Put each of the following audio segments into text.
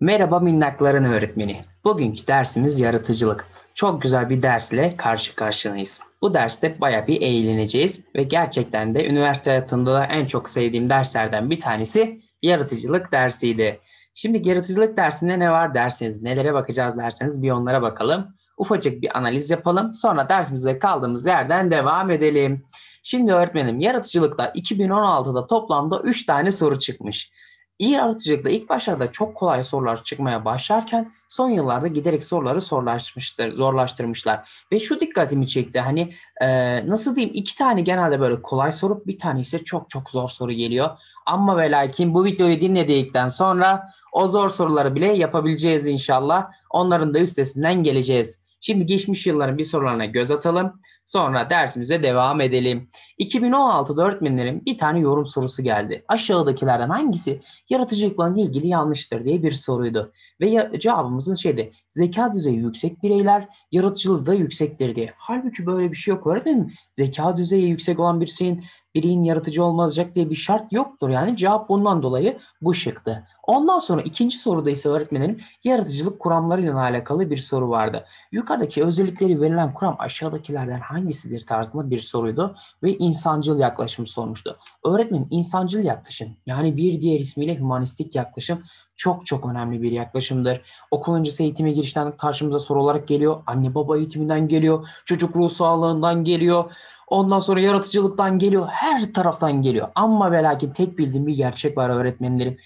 Merhaba minnakların öğretmeni. Bugünkü dersimiz yaratıcılık. Çok güzel bir dersle karşı karşıyayız. Bu derste baya bir eğleneceğiz ve gerçekten de üniversite hayatında da en çok sevdiğim derslerden bir tanesi yaratıcılık dersiydi. Şimdi yaratıcılık dersinde ne var derseniz, nelere bakacağız derseniz bir onlara bakalım. Ufacık bir analiz yapalım. Sonra dersimize kaldığımız yerden devam edelim. Şimdi öğretmenim yaratıcılıkta 2016'da toplamda 3 tane soru çıkmış. İyi yaratıcılıkta ilk başlarda çok kolay sorular çıkmaya başlarken son yıllarda giderek soruları zorlaştırmışlar, zorlaştırmışlar. Ve şu dikkatimi çekti hani e, nasıl diyeyim iki tane genelde böyle kolay soru bir tane ise çok çok zor soru geliyor. Ama ve lakin bu videoyu dinledikten sonra o zor soruları bile yapabileceğiz inşallah. Onların da üstesinden geleceğiz. Şimdi geçmiş yılların bir sorularına göz atalım. Sonra dersimize devam edelim. 2016'da öğretmenlerin bir tane yorum sorusu geldi. Aşağıdakilerden hangisi yaratıcılıkla ilgili yanlıştır diye bir soruydu. Ve cevabımızın şeydi zeka düzeyi yüksek bireyler yaratıcılığı da yüksektir diye. Halbuki böyle bir şey yok öğretmenim. Zeka düzeyi yüksek olan birisinin bireyin yaratıcı olmayacak diye bir şart yoktur. Yani cevap bundan dolayı bu şıktı. Ondan sonra ikinci soruda ise öğretmenin yaratıcılık kuramlarıyla alakalı bir soru vardı. Yukarıdaki özellikleri verilen kuram aşağıdakilerden hangisidir tarzında bir soruydu ve insancıl yaklaşım sormuştu. Öğretmenin insancıl yaklaşım yani bir diğer ismiyle humanistik yaklaşım çok çok önemli bir yaklaşımdır. Okul öncesi eğitime girişten karşımıza soru olarak geliyor. Anne baba eğitiminden geliyor. Çocuk ruh sağlığından geliyor. Ondan sonra yaratıcılıktan geliyor. Her taraftan geliyor. Ama ve lakin tek bildiğim bir gerçek var öğretmenlerim.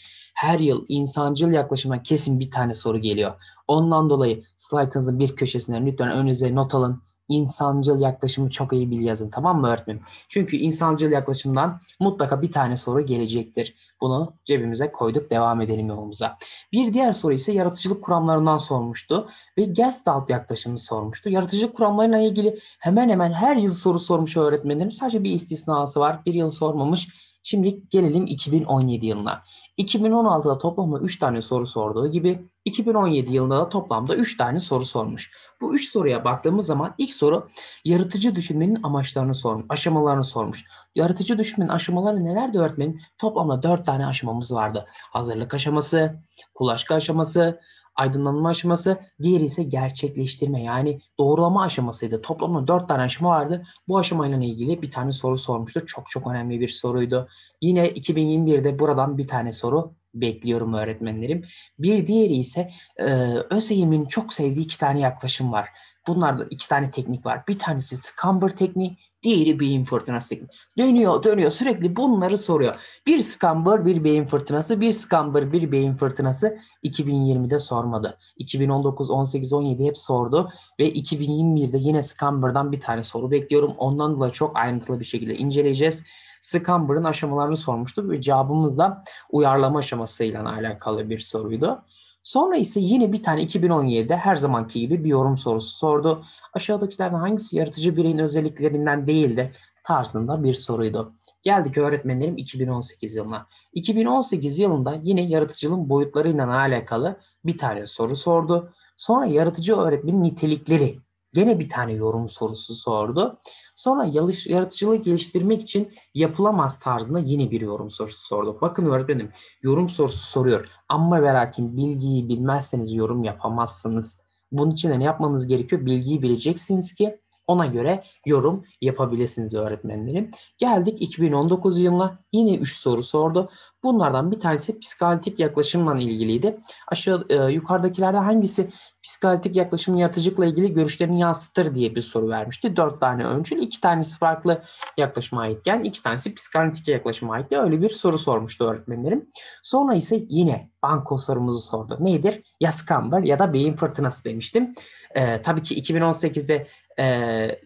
Her yıl insancıl yaklaşımdan kesin bir tane soru geliyor. Ondan dolayı slaytınızın bir köşesinden lütfen önünüze not alın insancıl yaklaşımı çok iyi bil yazın tamam mı öğretmenim? Çünkü insancıl yaklaşımdan mutlaka bir tane soru gelecektir. Bunu cebimize koyduk devam edelim yolumuza. Bir diğer soru ise yaratıcılık kuramlarından sormuştu ve Gestalt yaklaşımı sormuştu. Yaratıcılık kuramlarıyla ilgili hemen hemen her yıl soru sormuş öğretmenlerim. Sadece bir istisnası var. Bir yıl sormamış. Şimdi gelelim 2017 yılına. 2016'da toplamda 3 tane soru sorduğu gibi 2017 yılında da toplamda 3 tane soru sormuş. Bu 3 soruya baktığımız zaman ilk soru yaratıcı düşünmenin amaçlarını sormuş, aşamalarını sormuş. Yaratıcı düşünmenin aşamaları nelerdi öğretmenin? Toplamda 4 tane aşamamız vardı. Hazırlık aşaması, kulaçka aşaması, aydınlanma aşaması, diğeri ise gerçekleştirme yani doğrulama aşamasıydı. Toplamda dört tane aşama vardı. Bu aşamayla ilgili bir tane soru sormuştu. Çok çok önemli bir soruydu. Yine 2021'de buradan bir tane soru bekliyorum öğretmenlerim. Bir diğeri ise e, ÖSYM'in çok sevdiği iki tane yaklaşım var. Bunlarda iki tane teknik var. Bir tanesi Scamber tekniği, diğeri beyin fırtınası. Dönüyor, dönüyor. Sürekli bunları soruyor. Bir Scamber, bir beyin fırtınası, bir Scamber, bir beyin fırtınası 2020'de sormadı. 2019, 18, 17 hep sordu ve 2021'de yine Scamber'dan bir tane soru bekliyorum. Ondan dolayı çok ayrıntılı bir şekilde inceleyeceğiz. Scamber'ın aşamalarını sormuştu ve cevabımız da uyarlama aşamasıyla alakalı bir soruydu. Sonra ise yine bir tane 2017'de her zamanki gibi bir yorum sorusu sordu. Aşağıdakilerden hangisi yaratıcı bireyin özelliklerinden değildi tarzında bir soruydu. Geldik öğretmenlerim 2018 yılına. 2018 yılında yine yaratıcılığın boyutlarıyla alakalı bir tane soru sordu. Sonra yaratıcı öğretmenin nitelikleri gene bir tane yorum sorusu sordu. Sonra yaratıcılığı geliştirmek için yapılamaz tarzında yine bir yorum sorusu sordu. Bakın öğretmenim yorum sorusu soruyor. Ama ve lakin bilgiyi bilmezseniz yorum yapamazsınız. Bunun için de ne yapmanız gerekiyor? Bilgiyi bileceksiniz ki ona göre yorum yapabilirsiniz öğretmenlerim. Geldik 2019 yılına yine 3 soru sordu. Bunlardan bir tanesi psikanalitik yaklaşımla ilgiliydi. Aşağı e, yukarıdakilerden hangisi psikanalitik yaklaşım yaratıcılıkla ilgili görüşlerini yansıtır diye bir soru vermişti. Dört tane öncül, iki tanesi farklı yaklaşıma aitken, iki tanesi psikanalitik yaklaşıma aitti. Öyle bir soru sormuştu öğretmenlerim. Sonra ise yine banko sorumuzu sordu. Nedir? Ya Scamber ya da beyin fırtınası demiştim. Ee, tabii ki 2018'de e,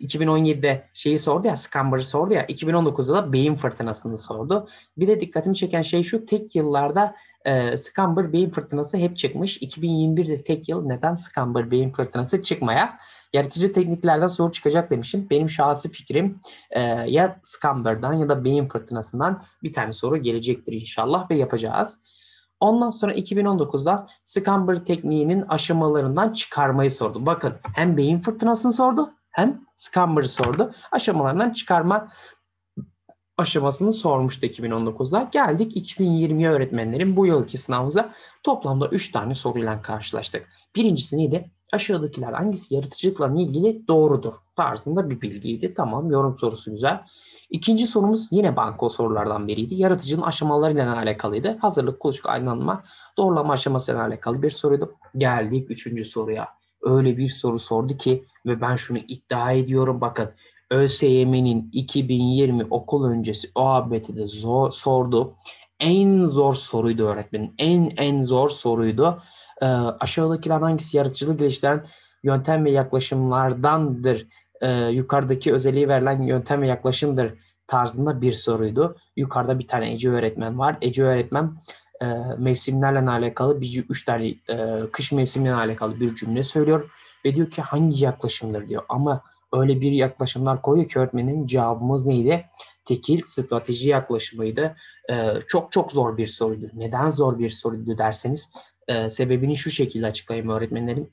2017'de şeyi sordu ya Scamber'ı sordu ya 2019'da da beyin fırtınasını sordu. Bir de dikkatimi çeken şey şu tek yıllarda e, Scamber beyin fırtınası hep çıkmış. 2021'de tek yıl neden Scamber beyin fırtınası çıkmaya? Yaratıcı tekniklerden soru çıkacak demişim. Benim şahsi fikrim e, ya Scamber'dan ya da beyin fırtınasından bir tane soru gelecektir inşallah ve yapacağız. Ondan sonra 2019'da Scamber tekniğinin aşamalarından çıkarmayı sordu. Bakın hem beyin fırtınasını sordu hem Scamber'ı sordu. Aşamalarından çıkarma aşamasını sormuştu 2019'da. Geldik 2020 öğretmenlerin bu yılki sınavımıza toplamda 3 tane soruyla karşılaştık. Birincisi neydi? Aşağıdakiler hangisi yaratıcılıkla ilgili doğrudur tarzında bir bilgiydi. Tamam yorum sorusu güzel. İkinci sorumuz yine banko sorulardan biriydi. Yaratıcının aşamalarıyla alakalıydı. Hazırlık, kuluçka, aydınlanma, doğrulama aşamasıyla alakalı bir soruydu. Geldik üçüncü soruya. Öyle bir soru sordu ki ve ben şunu iddia ediyorum bakın. ÖSYM'nin 2020 okul öncesi OABT'de zor, sordu. En zor soruydu öğretmenin. En en zor soruydu. Ee, aşağıdakiler hangisi yaratıcılık geliştiren yöntem ve yaklaşımlardandır? Ee, yukarıdaki özelliği verilen yöntem ve yaklaşımdır tarzında bir soruydu. Yukarıda bir tane Ece öğretmen var. Ece öğretmen e, mevsimlerle alakalı bir üç tane e, kış mevsimiyle alakalı bir cümle söylüyor ve diyor ki hangi yaklaşımdır diyor. Ama öyle bir yaklaşımlar koyuyor ki öğretmenin cevabımız neydi? Tekil strateji yaklaşımıydı. E, çok çok zor bir soruydu. Neden zor bir soruydu derseniz e, sebebini şu şekilde açıklayayım öğretmenlerim.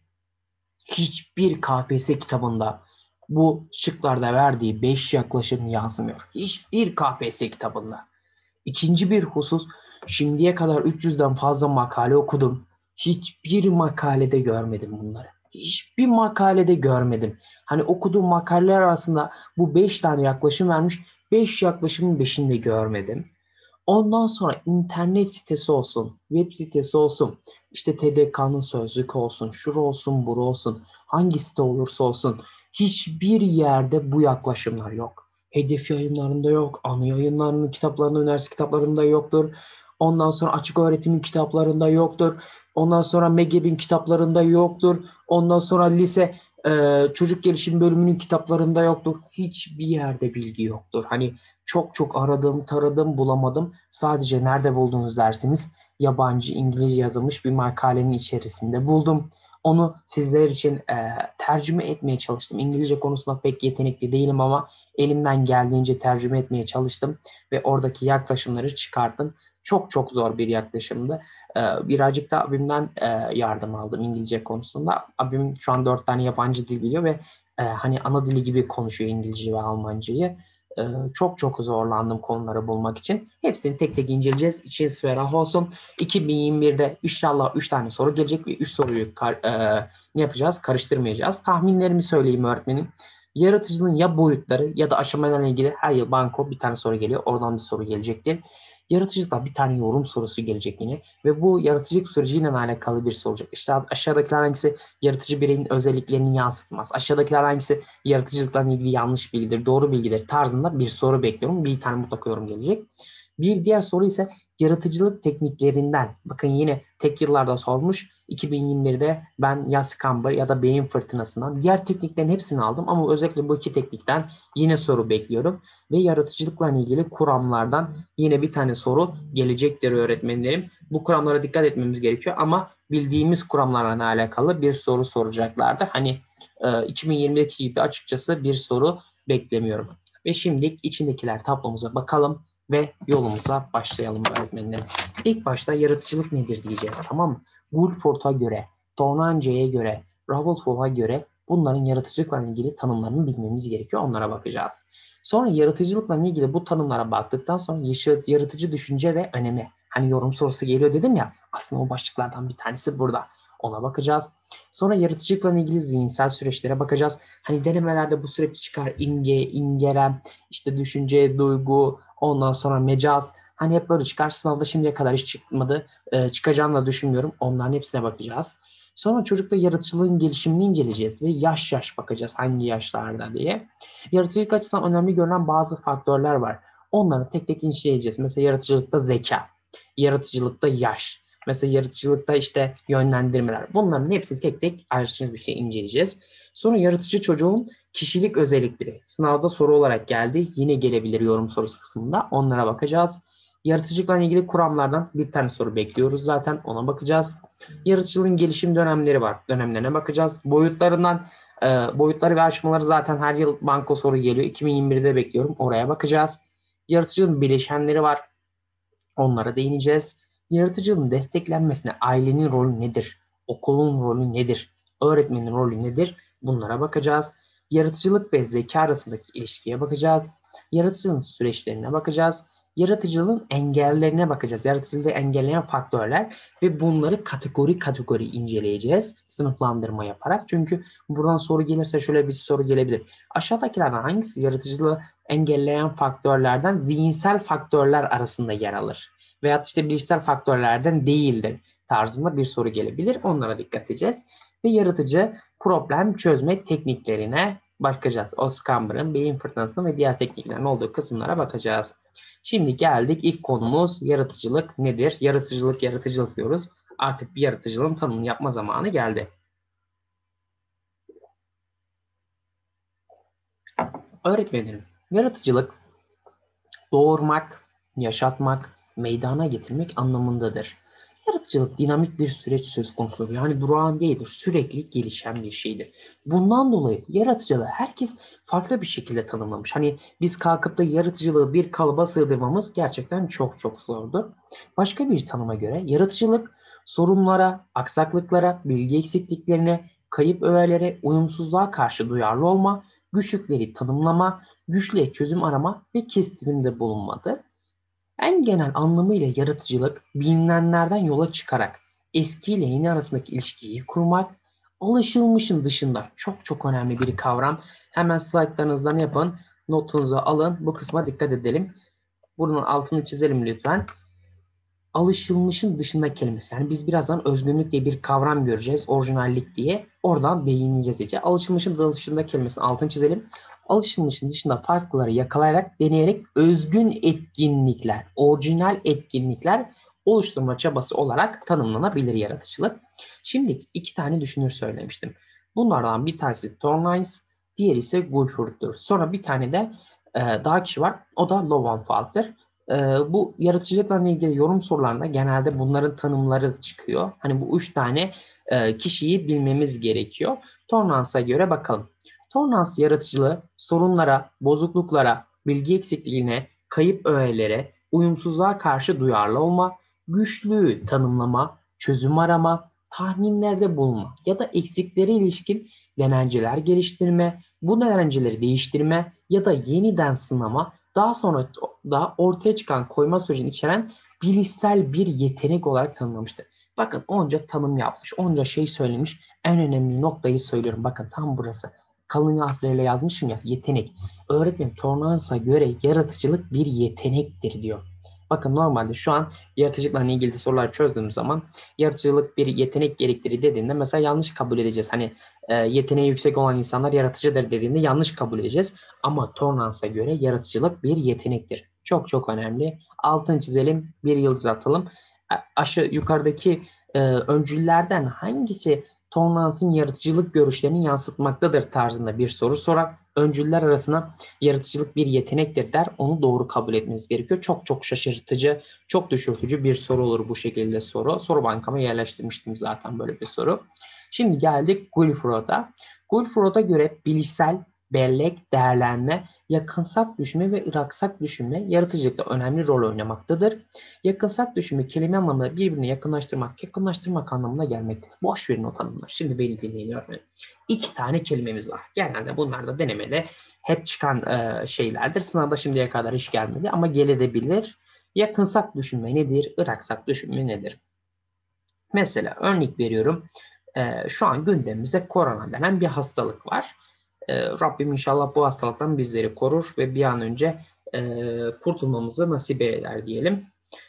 Hiçbir KPSS kitabında bu şıklarda verdiği 5 yaklaşım yazmıyor. Hiçbir KPSS kitabında. İkinci bir husus şimdiye kadar 300'den fazla makale okudum. Hiçbir makalede görmedim bunları. Hiçbir makalede görmedim. Hani okuduğum makaleler arasında bu 5 tane yaklaşım vermiş. 5 yaklaşımın 5'ini de görmedim. Ondan sonra internet sitesi olsun, web sitesi olsun, işte TDK'nın sözlük olsun, şur olsun, bur olsun, hangi site olursa olsun hiçbir yerde bu yaklaşımlar yok. Hedef yayınlarında yok, anı yayınlarının kitaplarında, üniversite kitaplarında yoktur. Ondan sonra açık öğretimin kitaplarında yoktur. Ondan sonra MEGEB'in kitaplarında yoktur. Ondan sonra lise e, çocuk gelişim bölümünün kitaplarında yoktur. Hiçbir yerde bilgi yoktur. Hani çok çok aradım, taradım, bulamadım. Sadece nerede buldunuz dersiniz. Yabancı, İngilizce yazılmış bir makalenin içerisinde buldum. Onu sizler için e, tercüme etmeye çalıştım. İngilizce konusunda pek yetenekli değilim ama elimden geldiğince tercüme etmeye çalıştım ve oradaki yaklaşımları çıkarttım. Çok çok zor bir yaklaşımdı. Ee, birazcık da abimden e, yardım aldım İngilizce konusunda. Abim şu an dört tane yabancı dil biliyor ve e, hani ana dili gibi konuşuyor İngilizce ve Almancayı. Ee, çok çok zorlandım konuları bulmak için. Hepsini tek tek inceleyeceğiz. İçiniz ferah olsun. 2021'de inşallah 3 tane soru gelecek ve 3 soruyu kar, e, ne yapacağız? Karıştırmayacağız. Tahminlerimi söyleyeyim öğretmenim. Yaratıcılığın ya boyutları ya da aşamalarla ilgili her yıl banko bir tane soru geliyor. Oradan bir soru gelecektir. Yaratıcılıkta bir tane yorum sorusu gelecek yine ve bu yaratıcılık süreciyle alakalı bir soru olacak. İşte aşağıdakiler hangisi yaratıcı bireyin özelliklerini yansıtmaz? Aşağıdakiler hangisi yaratıcılıkla ilgili yanlış bilgidir, doğru bilgidir tarzında bir soru bekliyorum. Bir tane mutlaka yorum gelecek. Bir diğer soru ise yaratıcılık tekniklerinden. Bakın yine tek yıllarda sormuş. 2021'de ben yaz kambur ya da beyin fırtınasından diğer tekniklerin hepsini aldım ama özellikle bu iki teknikten yine soru bekliyorum. Ve yaratıcılıkla ilgili kuramlardan yine bir tane soru gelecektir öğretmenlerim. Bu kuramlara dikkat etmemiz gerekiyor ama bildiğimiz kuramlarla alakalı bir soru soracaklardır. Hani 2020'deki gibi açıkçası bir soru beklemiyorum. Ve şimdi içindekiler tablomuza bakalım ve yolumuza başlayalım öğretmenlerim. İlk başta yaratıcılık nedir diyeceğiz tamam mı? Woolford'a göre, Tonance'ye göre, Ravelsburg'a göre bunların yaratıcılıkla ilgili tanımlarını bilmemiz gerekiyor. Onlara bakacağız. Sonra yaratıcılıkla ilgili bu tanımlara baktıktan sonra yaratıcı düşünce ve önemi. Hani yorum sorusu geliyor dedim ya aslında o başlıklardan bir tanesi burada. Ona bakacağız. Sonra yaratıcılıkla ilgili zihinsel süreçlere bakacağız. Hani denemelerde bu süreç çıkar. imge, imgelem, işte düşünce, duygu, ondan sonra mecaz. Hani hep böyle çıkar. Sınavda şimdiye kadar hiç çıkmadı. Ee, çıkacağını da düşünmüyorum. Onların hepsine bakacağız. Sonra çocukta yaratıcılığın gelişimini inceleyeceğiz ve yaş yaş bakacağız hangi yaşlarda diye. Yaratıcılık açısından önemli görülen bazı faktörler var. Onları tek tek inceleyeceğiz. Mesela yaratıcılıkta zeka, yaratıcılıkta yaş, mesela yaratıcılıkta işte yönlendirmeler. Bunların hepsini tek tek ayrıca bir şey inceleyeceğiz. Sonra yaratıcı çocuğun kişilik özellikleri. Sınavda soru olarak geldi. Yine gelebilir yorum sorusu kısmında. Onlara bakacağız. Yaratıcılıkla ilgili kuramlardan bir tane soru bekliyoruz zaten. Ona bakacağız. Yaratıcılığın gelişim dönemleri var. Dönemlerine bakacağız. Boyutlarından e, boyutları ve aşamaları zaten her yıl banko soru geliyor. 2021'de bekliyorum. Oraya bakacağız. Yaratıcılığın bileşenleri var. Onlara değineceğiz. Yaratıcılığın desteklenmesine ailenin rolü nedir? Okulun rolü nedir? Öğretmenin rolü nedir? Bunlara bakacağız. Yaratıcılık ve zeka arasındaki ilişkiye bakacağız. Yaratıcılığın süreçlerine bakacağız. Yaratıcılığın engellerine bakacağız. Yaratıcılığı engelleyen faktörler ve bunları kategori kategori inceleyeceğiz. Sınıflandırma yaparak. Çünkü buradan soru gelirse şöyle bir soru gelebilir. Aşağıdakilerden hangisi yaratıcılığı engelleyen faktörlerden zihinsel faktörler arasında yer alır? Veyahut işte bilişsel faktörlerden değildir tarzında bir soru gelebilir. Onlara dikkat edeceğiz. Ve yaratıcı problem çözme tekniklerine bakacağız. Oskamber'ın beyin fırtınasının ve diğer tekniklerin olduğu kısımlara bakacağız. Şimdi geldik ilk konumuz yaratıcılık nedir? Yaratıcılık, yaratıcılık diyoruz. Artık bir yaratıcılığın tanımını yapma zamanı geldi. Öğretmenim, yaratıcılık doğurmak, yaşatmak, meydana getirmek anlamındadır. Yaratıcılık dinamik bir süreç söz konusudur. Yani durağan değildir. Sürekli gelişen bir şeydir. Bundan dolayı yaratıcılığı herkes farklı bir şekilde tanımlamış. Hani biz kalkıp da yaratıcılığı bir kalıba sığdırmamız gerçekten çok çok zordur. Başka bir tanıma göre yaratıcılık sorunlara, aksaklıklara, bilgi eksikliklerine, kayıp öğelere, uyumsuzluğa karşı duyarlı olma, güçlükleri tanımlama, güçlüğe çözüm arama ve kestirimde bulunmadır. En genel anlamıyla yaratıcılık bilinenlerden yola çıkarak eski ile yeni arasındaki ilişkiyi kurmak, alışılmışın dışında çok çok önemli bir kavram. Hemen slaytlarınızdan yapın, notunuzu alın, bu kısma dikkat edelim. Bunun altını çizelim lütfen. Alışılmışın dışında kelimesi. Yani biz birazdan özgünlük diye bir kavram göreceğiz. Orijinallik diye. Oradan değineceğiz iyice. Alışılmışın dışında kelimesinin altını çizelim alışılmışın dışında farklıları yakalayarak, deneyerek özgün etkinlikler, orijinal etkinlikler oluşturma çabası olarak tanımlanabilir yaratıcılık. Şimdi iki tane düşünür söylemiştim. Bunlardan bir tanesi Thornheis, diğeri ise Gulfurt'tur. Sonra bir tane de e, daha kişi var. O da Lowenwald'dır. E, bu yaratıcılıkla ilgili yorum sorularında genelde bunların tanımları çıkıyor. Hani bu üç tane e, kişiyi bilmemiz gerekiyor. Tornans'a göre bakalım. Tornans yaratıcılığı sorunlara, bozukluklara, bilgi eksikliğine, kayıp öğelere, uyumsuzluğa karşı duyarlı olma, güçlüğü tanımlama, çözüm arama, tahminlerde bulunma ya da eksiklere ilişkin denenceler geliştirme, bu denenceleri değiştirme ya da yeniden sınama, daha sonra da ortaya çıkan koyma sürecini içeren bilişsel bir yetenek olarak tanımlamıştır. Bakın onca tanım yapmış, onca şey söylemiş. En önemli noktayı söylüyorum. Bakın tam burası kalın harflerle yazmışım ya yetenek. Öğretmen Tornans'a göre yaratıcılık bir yetenektir diyor. Bakın normalde şu an yaratıcılıkla ilgili sorular çözdüğüm zaman yaratıcılık bir yetenek gerektirir dediğinde mesela yanlış kabul edeceğiz. Hani e, yeteneği yüksek olan insanlar yaratıcıdır dediğinde yanlış kabul edeceğiz. Ama Tornans'a göre yaratıcılık bir yetenektir. Çok çok önemli. Altın çizelim, bir yıldız atalım. Aşı yukarıdaki e, öncüllerden hangisi Tonlans'ın yaratıcılık görüşlerini yansıtmaktadır tarzında bir soru sorar. Öncüller arasına yaratıcılık bir yetenektir der. Onu doğru kabul etmeniz gerekiyor. Çok çok şaşırtıcı, çok düşürtücü bir soru olur bu şekilde soru. Soru bankama yerleştirmiştim zaten böyle bir soru. Şimdi geldik Gulfrod'a. Gulfrod'a göre bilişsel, bellek, değerlenme yakınsak düşünme ve ıraksak düşünme yaratıcılıkta önemli rol oynamaktadır. Yakınsak düşünme kelime anlamında birbirine yakınlaştırmak, yakınlaştırmak anlamına gelmekte. Boş verin o tanımlar. Şimdi beni dinleyin öğretmenim. İki tane kelimemiz var. Genelde bunlar da denemede hep çıkan e, şeylerdir. Sınavda şimdiye kadar hiç gelmedi ama gelebilir. Yakınsak düşünme nedir? Iraksak düşünme nedir? Mesela örnek veriyorum. E, şu an gündemimizde korona denen bir hastalık var. E, Rabbim inşallah bu hastalıktan bizleri korur ve bir an önce e, kurtulmamızı nasip eder diyelim.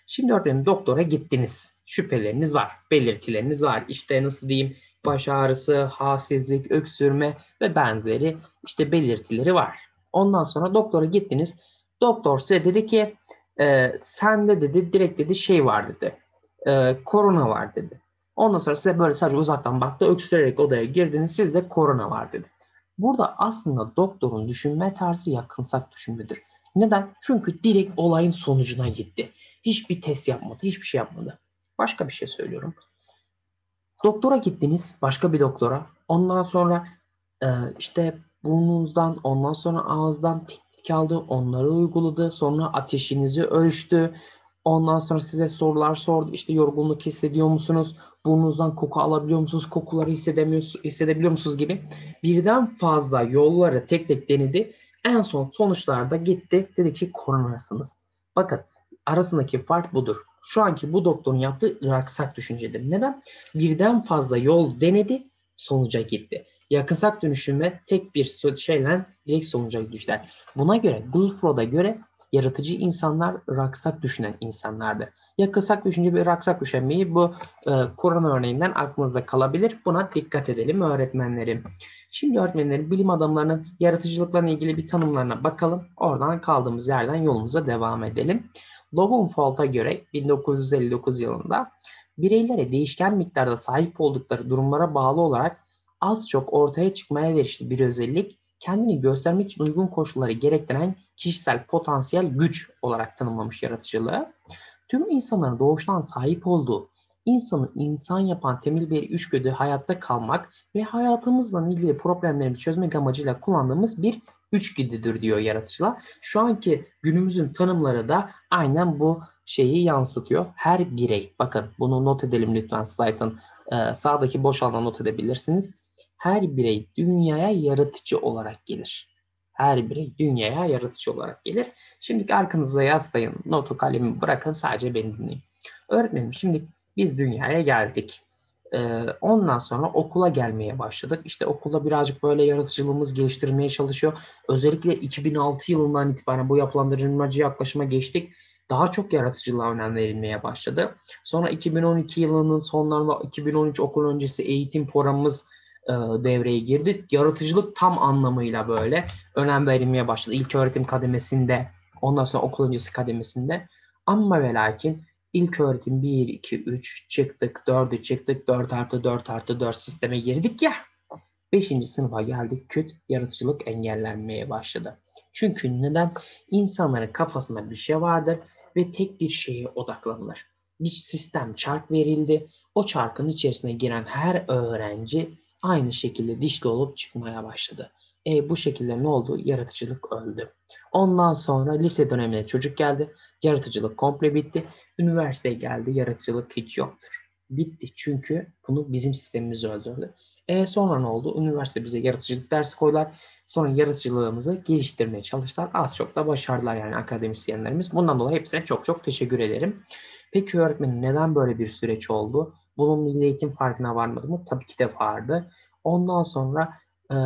Şimdi örneğin doktora gittiniz. Şüpheleriniz var, belirtileriniz var. İşte nasıl diyeyim baş ağrısı, halsizlik, öksürme ve benzeri işte belirtileri var. Ondan sonra doktora gittiniz. Doktor size dedi ki e, sende dedi direkt dedi şey var dedi. E, korona var dedi. Ondan sonra size böyle sadece uzaktan baktı öksürerek odaya girdiniz. Sizde korona var dedi. Burada aslında doktorun düşünme tarzı yakınsak düşünmedir. Neden? Çünkü direkt olayın sonucuna gitti. Hiçbir test yapmadı, hiçbir şey yapmadı. Başka bir şey söylüyorum. Doktora gittiniz, başka bir doktora. Ondan sonra e, işte burnunuzdan, ondan sonra ağızdan tetkik aldı, onları uyguladı. Sonra ateşinizi ölçtü. Ondan sonra size sorular sordu. İşte yorgunluk hissediyor musunuz? Burnunuzdan koku alabiliyor musunuz? Kokuları hissedemiyor, hissedebiliyor musunuz gibi. Birden fazla yolları tek tek denedi En son sonuçlarda gitti dedi ki koronasınız. Bakın arasındaki fark budur. Şu anki bu doktorun yaptığı raksak düşüncedir. Neden? Birden fazla yol denedi sonuca gitti. Yakınsak dönüşüme tek bir şeyle direkt sonuca düşler. Buna göre Gulfrod'a göre yaratıcı insanlar raksak düşünen insanlardır. Yakınsak düşünce bir raksak düşünmeyi bu e, Kur'an örneğinden aklınızda kalabilir. Buna dikkat edelim öğretmenlerim. Şimdi öğretmenlerim bilim adamlarının yaratıcılıklarla ilgili bir tanımlarına bakalım. Oradan kaldığımız yerden yolumuza devam edelim. Lowenfold'a göre 1959 yılında bireylere değişken miktarda sahip oldukları durumlara bağlı olarak az çok ortaya çıkmaya erişti bir özellik kendini göstermek için uygun koşulları gerektiren kişisel potansiyel güç olarak tanımlamış yaratıcılığı. Tüm insanların doğuştan sahip olduğu, insanı insan yapan temel bir üçgüdü hayatta kalmak ve hayatımızla ilgili problemleri çözmek amacıyla kullandığımız bir üçgüdüdür diyor yaratıcılar. Şu anki günümüzün tanımları da aynen bu şeyi yansıtıyor. Her birey, bakın bunu not edelim lütfen slaytın sağdaki boş alana not edebilirsiniz her birey dünyaya yaratıcı olarak gelir. Her birey dünyaya yaratıcı olarak gelir. Şimdi arkanıza yaslayın, notu kalemi bırakın sadece beni dinleyin. Öğretmenim şimdi biz dünyaya geldik. Ee, ondan sonra okula gelmeye başladık. İşte okulda birazcık böyle yaratıcılığımız geliştirmeye çalışıyor. Özellikle 2006 yılından itibaren bu yapılandırmacı yaklaşıma geçtik. Daha çok yaratıcılığa önem verilmeye başladı. Sonra 2012 yılının sonlarında 2013 okul öncesi eğitim programımız e, devreye girdi. Yaratıcılık tam anlamıyla böyle önem verilmeye başladı. İlk öğretim kademesinde, ondan sonra okul öncesi kademesinde. Ama ve lakin ilk öğretim 1, 2, 3 çıktık, 4'ü çıktık, 4 artı 4 artı 4 sisteme girdik ya. 5. sınıfa geldik, küt yaratıcılık engellenmeye başladı. Çünkü neden? İnsanların kafasında bir şey vardır ve tek bir şeye odaklanılır. Bir sistem çark verildi. O çarkın içerisine giren her öğrenci aynı şekilde dişli olup çıkmaya başladı. E, bu şekilde ne oldu? Yaratıcılık öldü. Ondan sonra lise dönemine çocuk geldi. Yaratıcılık komple bitti. Üniversiteye geldi. Yaratıcılık hiç yoktur. Bitti çünkü bunu bizim sistemimiz öldürdü. E sonra ne oldu? Üniversite bize yaratıcılık dersi koydular. Sonra yaratıcılığımızı geliştirmeye çalıştılar. Az çok da başardılar yani akademisyenlerimiz. Bundan dolayı hepsine çok çok teşekkür ederim. Peki öğretmenim neden böyle bir süreç oldu? Bunun milli eğitim farkına varmadı mı? Tabii ki de vardı. Ondan sonra e,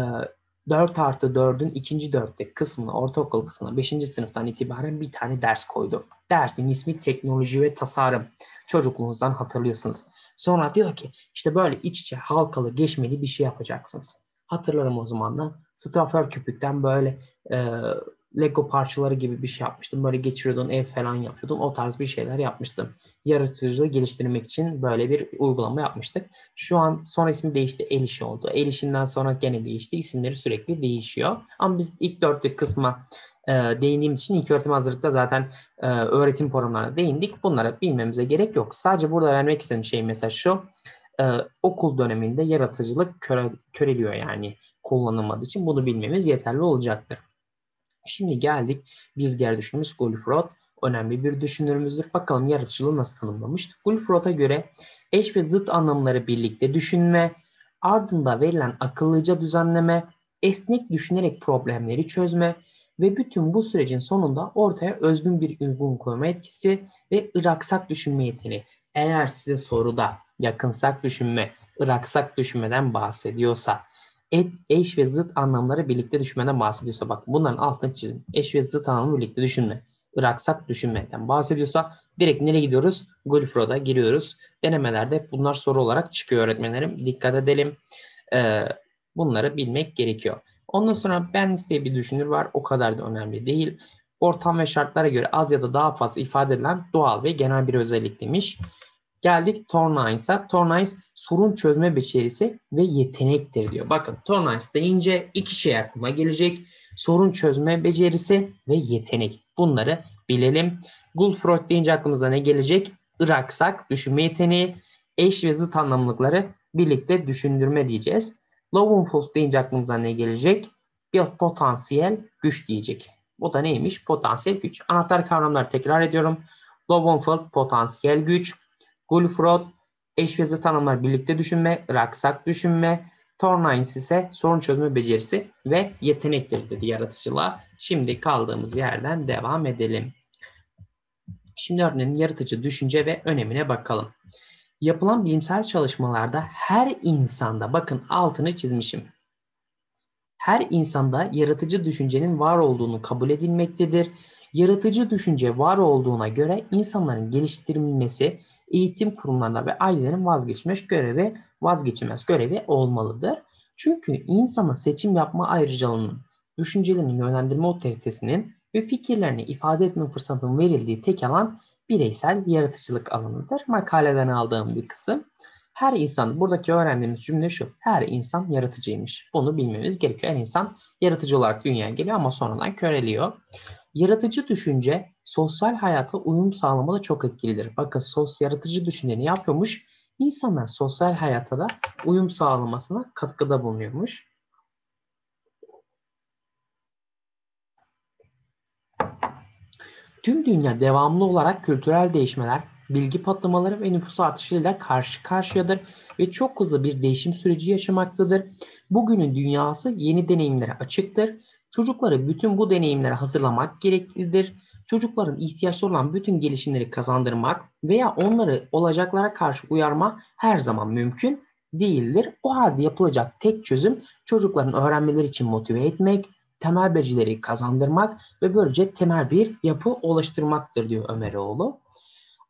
4 artı 4'ün ikinci dörtte kısmına, ortaokul kısmına 5. sınıftan itibaren bir tane ders koydu. Dersin ismi teknoloji ve tasarım. Çocukluğunuzdan hatırlıyorsunuz. Sonra diyor ki işte böyle iç içe halkalı geçmeli bir şey yapacaksınız. Hatırlarım o zamanlar. Stafer köpükten böyle e, Lego parçaları gibi bir şey yapmıştım. Böyle geçiriyordun, ev falan yapıyordun. O tarz bir şeyler yapmıştım. Yaratıcılığı geliştirmek için böyle bir uygulama yapmıştık. Şu an son ismi değişti. El işi oldu. El işinden sonra gene değişti. İsimleri sürekli değişiyor. Ama biz ilk dörtlük kısma e, değindiğimiz için ilk öğretim hazırlıkta zaten e, öğretim programlarına değindik. Bunları bilmemize gerek yok. Sadece burada vermek istediğim şey mesaj şu. E, okul döneminde yaratıcılık köre, köreliyor yani kullanılmadığı için bunu bilmemiz yeterli olacaktır. Şimdi geldik bir diğer düşünürümüz Gulfrod. Önemli bir düşünürümüzdür. Bakalım yaratıcılığı nasıl tanımlamış? Gulfrod'a göre eş ve zıt anlamları birlikte düşünme, ardında verilen akıllıca düzenleme, esnek düşünerek problemleri çözme ve bütün bu sürecin sonunda ortaya özgün bir uygun koyma etkisi ve ıraksak düşünme yeteneği. Eğer size soruda yakınsak düşünme, ıraksak düşünmeden bahsediyorsa et, eş ve zıt anlamları birlikte düşünmeden bahsediyorsa bak bunların altını çizin. Eş ve zıt anlamı birlikte düşünme. Iraksak düşünmekten bahsediyorsa direkt nereye gidiyoruz? Gulfrod'a giriyoruz. Denemelerde bunlar soru olarak çıkıyor öğretmenlerim. Dikkat edelim. Ee, bunları bilmek gerekiyor. Ondan sonra ben diye bir düşünür var. O kadar da önemli değil. Ortam ve şartlara göre az ya da daha fazla ifade edilen doğal ve genel bir özellik demiş. Geldik Tornains'a. Tornains sorun çözme becerisi ve yetenektir diyor. Bakın Tornains deyince iki şey aklıma gelecek. Sorun çözme becerisi ve yetenek. Bunları bilelim. Gulfroid deyince aklımıza ne gelecek? Iraksak, düşünme yeteneği, eş ve zıt anlamlıkları birlikte düşündürme diyeceğiz. Lowenfold deyince aklımıza ne gelecek? Bir potansiyel güç diyecek. Bu da neymiş? Potansiyel güç. Anahtar kavramları tekrar ediyorum. Lowenfold potansiyel güç, Gulfrod, eş ve zıt tanımlar birlikte düşünme, raksak düşünme, Tornains ise sorun çözme becerisi ve yetenekleri dedi yaratıcılığa. Şimdi kaldığımız yerden devam edelim. Şimdi örneğin yaratıcı düşünce ve önemine bakalım. Yapılan bilimsel çalışmalarda her insanda bakın altını çizmişim. Her insanda yaratıcı düşüncenin var olduğunu kabul edilmektedir. Yaratıcı düşünce var olduğuna göre insanların geliştirilmesi eğitim kurumlarında ve ailelerin vazgeçmez görevi vazgeçilmez görevi olmalıdır. Çünkü insana seçim yapma ayrıcalığının, düşüncelerini yönlendirme otoritesinin ve fikirlerini ifade etme fırsatının verildiği tek alan bireysel yaratıcılık alanıdır. Makaleden aldığım bir kısım. Her insan, buradaki öğrendiğimiz cümle şu. Her insan yaratıcıymış. Bunu bilmemiz gerekiyor. Her insan yaratıcı olarak dünyaya geliyor ama sonradan köreliyor. Yaratıcı düşünce sosyal hayata uyum sağlamada çok etkilidir. Bakın sos yaratıcı düşünce ne yapıyormuş? İnsanlar sosyal hayata da uyum sağlamasına katkıda bulunuyormuş. Tüm dünya devamlı olarak kültürel değişmeler, bilgi patlamaları ve nüfus artışıyla karşı karşıyadır ve çok hızlı bir değişim süreci yaşamaktadır. Bugünün dünyası yeni deneyimlere açıktır. Çocukları bütün bu deneyimlere hazırlamak gereklidir. Çocukların ihtiyaçları olan bütün gelişimleri kazandırmak veya onları olacaklara karşı uyarma her zaman mümkün değildir. O halde yapılacak tek çözüm çocukların öğrenmeleri için motive etmek, temel becerileri kazandırmak ve böylece temel bir yapı oluşturmaktır diyor Ömeroğlu.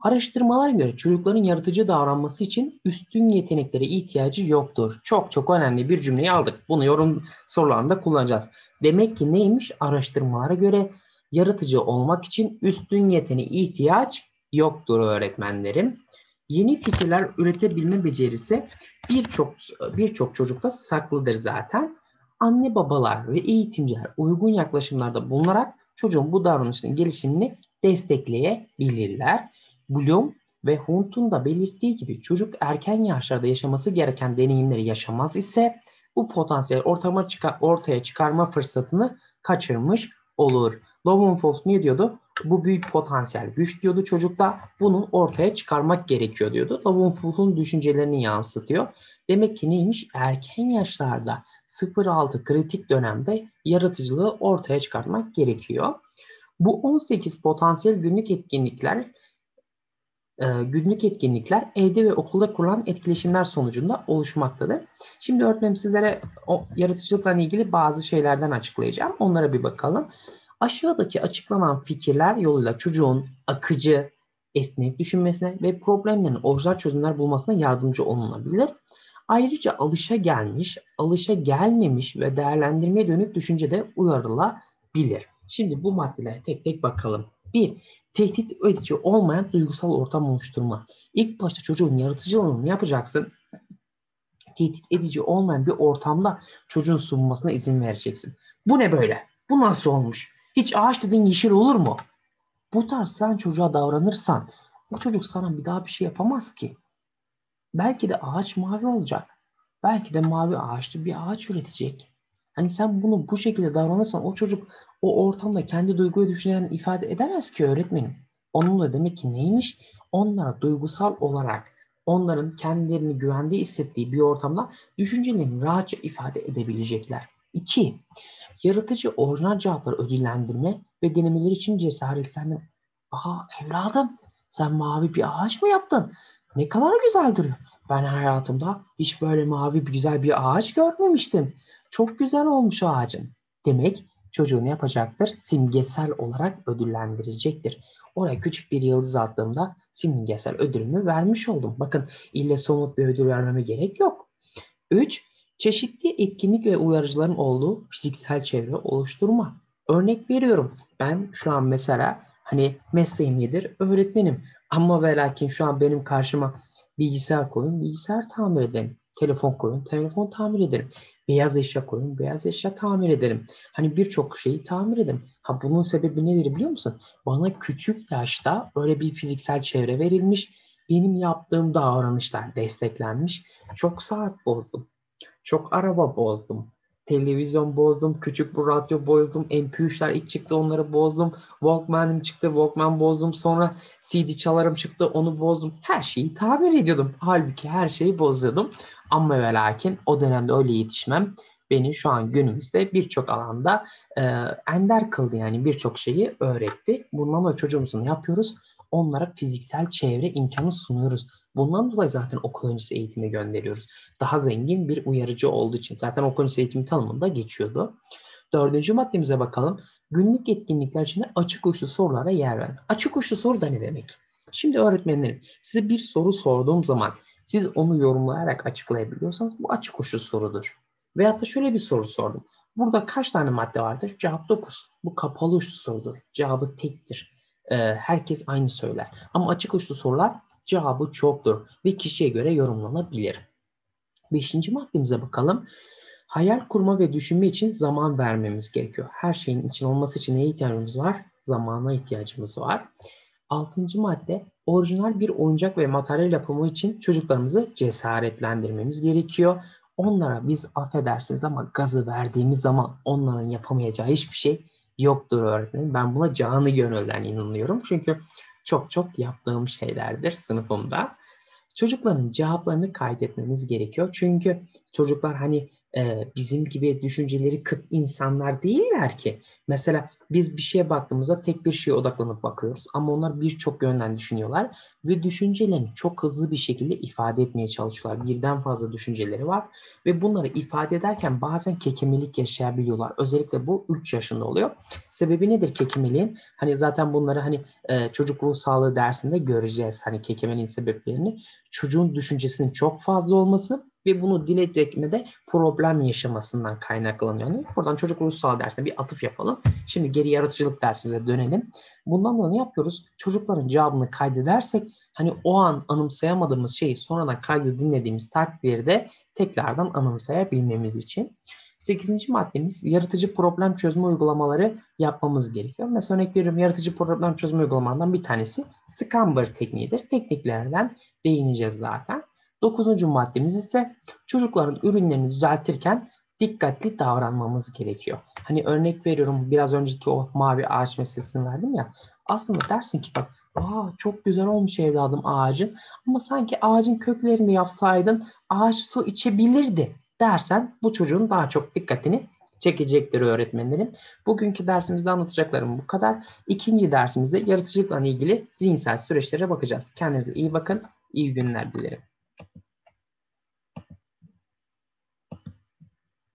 Araştırmalara göre çocukların yaratıcı davranması için üstün yeteneklere ihtiyacı yoktur. Çok çok önemli bir cümleyi aldık. Bunu yorum sorularında kullanacağız. Demek ki neymiş? Araştırmalara göre yaratıcı olmak için üstün yeteneğe ihtiyaç yoktur öğretmenlerim. Yeni fikirler üretebilme becerisi birçok birçok çocukta saklıdır zaten. Anne babalar ve eğitimciler uygun yaklaşımlarda bulunarak çocuğun bu davranışının gelişimini destekleyebilirler. Bloom ve Hunt'un da belirttiği gibi çocuk erken yaşlarda yaşaması gereken deneyimleri yaşamaz ise bu potansiyel ortama çıkar, ortaya çıkarma fırsatını kaçırmış olur. Lowenfold ne diyordu? Bu büyük potansiyel güç diyordu çocukta. Bunun ortaya çıkarmak gerekiyor diyordu. Lowenfold'un düşüncelerini yansıtıyor. Demek ki neymiş? Erken yaşlarda 0-6 kritik dönemde yaratıcılığı ortaya çıkarmak gerekiyor. Bu 18 potansiyel günlük etkinlikler e, günlük etkinlikler evde ve okulda kurulan etkileşimler sonucunda oluşmaktadır. Şimdi öğretmenim sizlere o yaratıcılıkla ilgili bazı şeylerden açıklayacağım. Onlara bir bakalım. Aşağıdaki açıklanan fikirler yoluyla çocuğun akıcı, esnek düşünmesine ve problemlerin orijinal çözümler bulmasına yardımcı olunabilir. Ayrıca alışa gelmiş, alışa gelmemiş ve değerlendirmeye dönük düşünce de uyarılabilir. Şimdi bu maddelere tek tek bakalım. 1 tehdit edici olmayan duygusal ortam oluşturma. İlk başta çocuğun yaratıcılığını yapacaksın? Tehdit edici olmayan bir ortamda çocuğun sunmasına izin vereceksin. Bu ne böyle? Bu nasıl olmuş? Hiç ağaç dedin yeşil olur mu? Bu tarz sen çocuğa davranırsan o çocuk sana bir daha bir şey yapamaz ki. Belki de ağaç mavi olacak. Belki de mavi ağaçlı bir ağaç üretecek. Hani sen bunu bu şekilde davranırsan o çocuk o ortamda kendi duygu ve düşüncelerini ifade edemez ki öğretmenim. Onunla demek ki neymiş? Onlara duygusal olarak onların kendilerini güvende hissettiği bir ortamda düşüncelerini rahatça ifade edebilecekler. 2. Yaratıcı orijinal cevapları ödüllendirme ve denemeler için cesaretlendim. Aha evladım sen mavi bir ağaç mı yaptın? Ne kadar güzel duruyor. Ben hayatımda hiç böyle mavi bir güzel bir ağaç görmemiştim. Çok güzel olmuş ağacın. Demek çocuğu ne yapacaktır? Simgesel olarak ödüllendirecektir. Oraya küçük bir yıldız attığımda simgesel ödülümü vermiş oldum. Bakın ille somut bir ödül vermeme gerek yok. 3. Çeşitli etkinlik ve uyarıcıların olduğu fiziksel çevre oluşturma. Örnek veriyorum. Ben şu an mesela hani mesleğim nedir? Öğretmenim. Ama ve lakin şu an benim karşıma bilgisayar koyun, bilgisayar tamir ederim. Telefon koyun, telefon tamir ederim. Beyaz eşya koyun, beyaz eşya tamir ederim. Hani birçok şeyi tamir ederim. Ha bunun sebebi nedir biliyor musun? Bana küçük yaşta öyle bir fiziksel çevre verilmiş. Benim yaptığım davranışlar desteklenmiş. Çok saat bozdum. Çok araba bozdum. televizyon bozdum, küçük bir radyo bozdum, MP3'ler ilk çıktı onları bozdum, Walkman'im çıktı, Walkman bozdum, sonra CD çalarım çıktı onu bozdum. Her şeyi tamir ediyordum. Halbuki her şeyi bozuyordum. Ama ve lakin o dönemde öyle yetişmem beni şu an günümüzde birçok alanda e, ender kıldı yani birçok şeyi öğretti. Bundan dolayı çocuğumuzun yapıyoruz? Onlara fiziksel çevre imkanı sunuyoruz. Bundan dolayı zaten okul öncesi eğitimi gönderiyoruz. Daha zengin bir uyarıcı olduğu için. Zaten okul öncesi eğitimi tanımında geçiyordu. Dördüncü maddemize bakalım. Günlük etkinlikler içinde açık uçlu sorulara yer verin. Açık uçlu soru da ne demek? Şimdi öğretmenlerim size bir soru sorduğum zaman siz onu yorumlayarak açıklayabiliyorsanız bu açık uçlu sorudur. Veyahut da şöyle bir soru sordum. Burada kaç tane madde vardır? Cevap 9. Bu kapalı uçlu sorudur. Cevabı tektir. Ee, herkes aynı söyler. Ama açık uçlu sorular cevabı çoktur ve kişiye göre yorumlanabilir. Beşinci maddemize bakalım. Hayal kurma ve düşünme için zaman vermemiz gerekiyor. Her şeyin için olması için neye ihtiyacımız var? Zamana ihtiyacımız var. Altıncı madde orijinal bir oyuncak ve materyal yapımı için çocuklarımızı cesaretlendirmemiz gerekiyor. Onlara biz affedersiniz ama gazı verdiğimiz zaman onların yapamayacağı hiçbir şey yoktur öğretmenim. Ben buna canı gönülden inanıyorum. Çünkü çok çok yaptığım şeylerdir sınıfımda. Çocukların cevaplarını kaydetmemiz gerekiyor. Çünkü çocuklar hani e, bizim gibi düşünceleri kıt insanlar değiller ki. Mesela biz bir şeye baktığımızda tek bir şeye odaklanıp bakıyoruz ama onlar birçok yönden düşünüyorlar ve düşüncelerini çok hızlı bir şekilde ifade etmeye çalışıyorlar. Birden fazla düşünceleri var ve bunları ifade ederken bazen kekemelik yaşayabiliyorlar. Özellikle bu 3 yaşında oluyor. Sebebi nedir kekemeliğin? Hani zaten bunları hani e, çocuk ruh sağlığı dersinde göreceğiz. Hani kekemeliğin sebeplerini. Çocuğun düşüncesinin çok fazla olması ve bunu dile çekmede problem yaşamasından kaynaklanıyor. Yani buradan çocuk ruhsal dersine bir atıf yapalım. Şimdi geri yaratıcılık dersimize dönelim. Bundan dolayı ne yapıyoruz? Çocukların cevabını kaydedersek hani o an anımsayamadığımız şeyi sonradan kaydı dinlediğimiz takdirde tekrardan anımsayabilmemiz için. Sekizinci maddemiz yaratıcı problem çözme uygulamaları yapmamız gerekiyor. Mesela örnek veriyorum yaratıcı problem çözme uygulamalarından bir tanesi Scamber tekniğidir. Tekniklerden değineceğiz zaten. Dokuzuncu maddemiz ise çocukların ürünlerini düzeltirken dikkatli davranmamız gerekiyor. Hani örnek veriyorum biraz önceki o mavi ağaç meselesini verdim ya. Aslında dersin ki bak Aa, çok güzel olmuş evladım ağacın ama sanki ağacın köklerini yapsaydın ağaç su içebilirdi dersen bu çocuğun daha çok dikkatini çekecektir öğretmenlerim. Bugünkü dersimizde anlatacaklarım bu kadar. İkinci dersimizde yaratıcılıkla ilgili zihinsel süreçlere bakacağız. Kendinize iyi bakın. İyi günler dilerim.